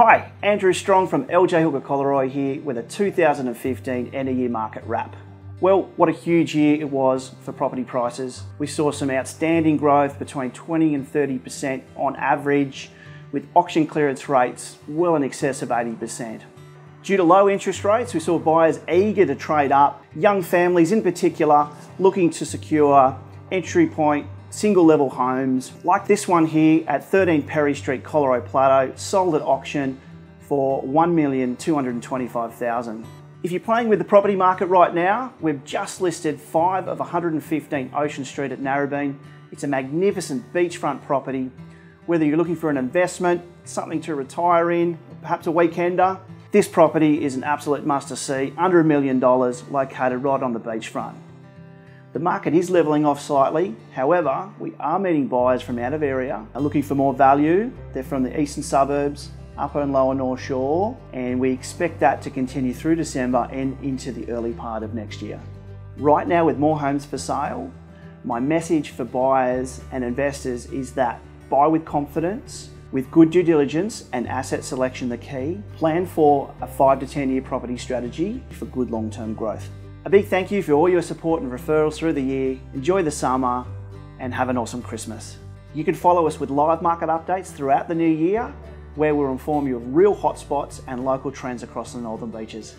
Hi, Andrew Strong from LJ Hooker Collaroy here with a 2015 end of year market wrap. Well, what a huge year it was for property prices. We saw some outstanding growth between 20 and 30% on average, with auction clearance rates well in excess of 80%. Due to low interest rates, we saw buyers eager to trade up, young families in particular looking to secure entry point single level homes like this one here at 13 Perry Street, Collaroy Plateau, sold at auction for 1,225,000. If you're playing with the property market right now, we've just listed five of 115 Ocean Street at Narrabeen. It's a magnificent beachfront property. Whether you're looking for an investment, something to retire in, perhaps a weekender, this property is an absolute must to see, under a million dollars, located right on the beachfront. The market is levelling off slightly, however, we are meeting buyers from out of area are looking for more value. They're from the eastern suburbs, upper and lower North Shore, and we expect that to continue through December and into the early part of next year. Right now, with more homes for sale, my message for buyers and investors is that buy with confidence, with good due diligence and asset selection the key, plan for a 5 to 10 year property strategy for good long term growth. A big thank you for all your support and referrals through the year. Enjoy the summer and have an awesome Christmas. You can follow us with live market updates throughout the new year where we'll inform you of real hotspots and local trends across the Northern Beaches.